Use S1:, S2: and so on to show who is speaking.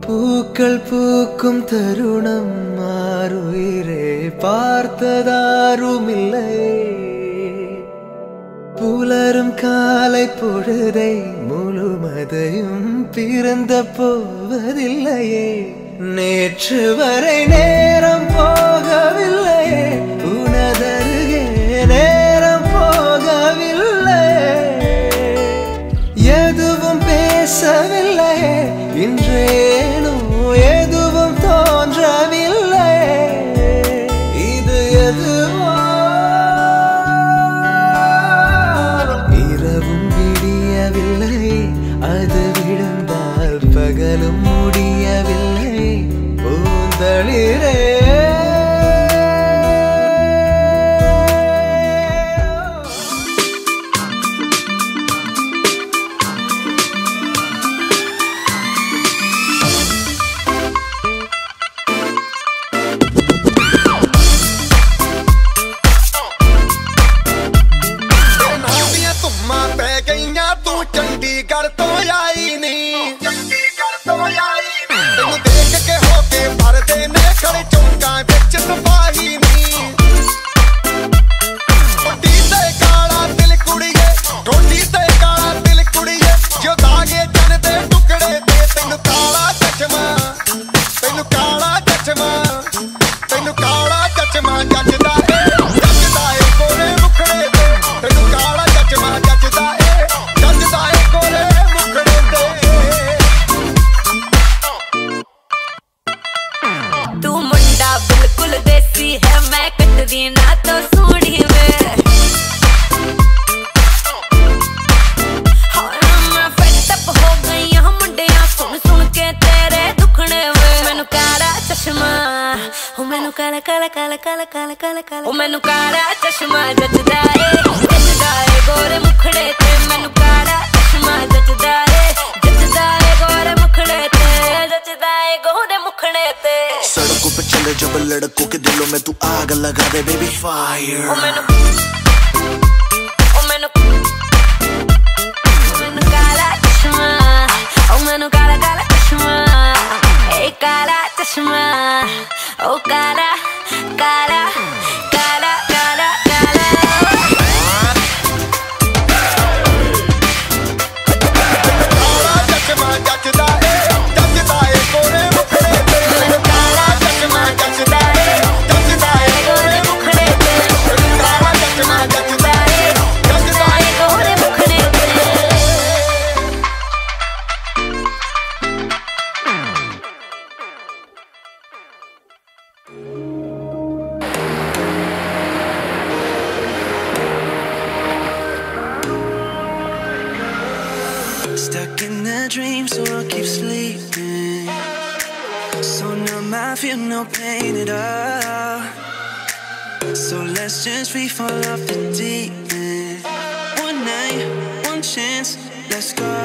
S1: பூக்கள் பூக்கும் தருணம் மாறுயிரே பார்த்ததாருமில்லை. புலரும் காலை பொழுதை முழுமதையும் பிறந்த போவதில்லையே. நேற்று வரை
S2: நே রে ਉਹ ਲੜਕੋ ਕੇ ਦਿਲੋਂ
S3: ਮੈਂ ਤੂੰ ਆਗ ਲਗਾ ਦੇ ਬੇਬੀ ਫਾਇਰ ਮੈਨੂੰ
S4: Stuck in a dream, so I keep sleeping. So numb, I feel no pain at all. So let's just free fall off the deep end. One night, one chance, let's go.